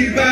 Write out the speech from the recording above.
see back.